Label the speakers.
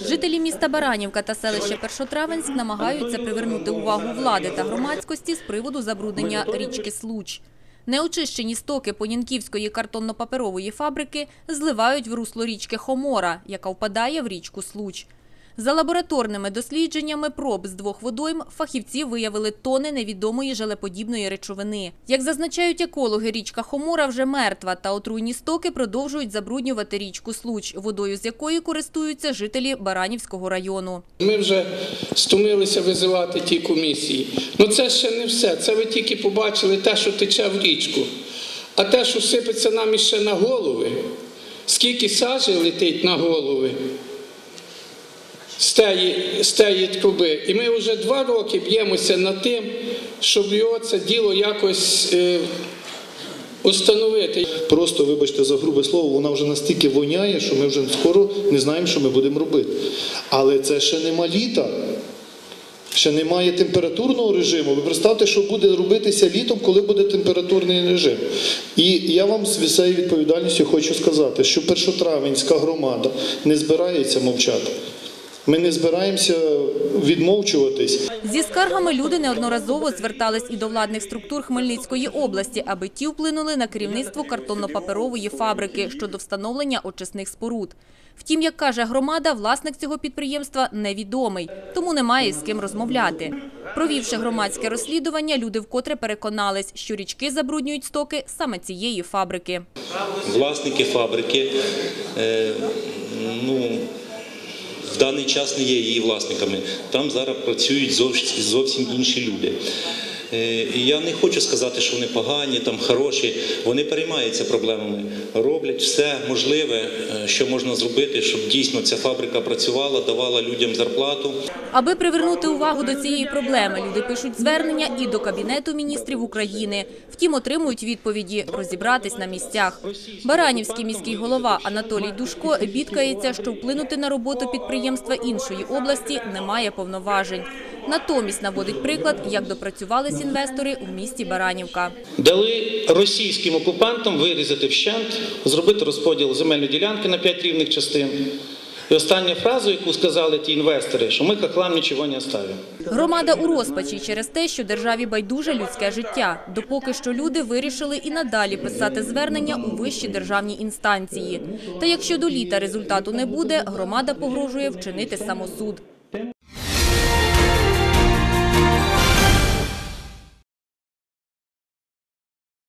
Speaker 1: Жителі міста Баранівка та селища Першотравенськ намагаються привернути увагу влади та громадськості з приводу забруднення річки Случ. Неочищені стоки Понінківської картонно-паперової фабрики зливають в русло річки Хомора, яка впадає в річку Случ. За лабораторними дослідженнями проб з двох водойм фахівці виявили тони невідомої желеподібної речовини. Як зазначають екологи, річка Хомора вже мертва, та отруйні стоки продовжують забруднювати річку Случ, водою з якої користуються жителі Баранівського району.
Speaker 2: Ми вже стомилися визивати ті комісії. Ну це ще не все. Це ви тільки побачили те, що тече в річку. А те, що сипеться нам іще на голови, скільки сажі летить на голови з тієї. І ми вже два роки б'ємося над тим, щоб його це діло якось е, установити.
Speaker 3: Просто, вибачте за грубе слово, вона вже настільки воняє, що ми вже скоро не знаємо, що ми будемо робити. Але це ще нема літа. Ще немає температурного режиму. Ви представте, що буде робитися літом, коли буде температурний режим. І я вам з всією відповідальністю хочу сказати, що першотравенська громада не збирається мовчати. Ми не збираємося відмовчуватись.
Speaker 1: Зі скаргами люди неодноразово звертались і до владних структур Хмельницької області, аби ті вплинули на керівництво картонно-паперової фабрики щодо встановлення очисних споруд. Втім, як каже громада, власник цього підприємства невідомий, тому немає з ким розмовляти. Провівши громадське розслідування, люди вкотре переконались, що річки забруднюють стоки саме цієї фабрики.
Speaker 4: власники фабрики е, даний час не є її власниками. Там зараз працюють зовсім, інші люди. Е, І я не хочу сказати, що вони погані, там хороші. Вони переймаються проблемами, роблять все можливе, е, що можна зробити, щоб дійсно ця фабрика працювала, давала людям зарплату.
Speaker 1: Аби привернути увагу до цієї проблеми, люди пишуть звернення і до Кабінету міністрів України. Втім, отримують відповіді розібратись на місцях. Баранівський міський голова Анатолій Душко бідкається, що вплинути на роботу підприємства іншої області немає повноважень. Натомість наводить приклад, як допрацювались інвестори у місті Баранівка.
Speaker 2: Дали російським окупантам вирізати вщент, зробити розподіл земельної ділянки на п'ять рівних частин. І остання фраза, яку сказали ті інвестори, що ми хохлам нічого не оставимо.
Speaker 1: Громада у розпачі через те, що державі байдуже людське життя, допоки що люди вирішили і надалі писати звернення у вищі державні інстанції. Та якщо до літа результату не буде, громада погрожує вчинити самосуд.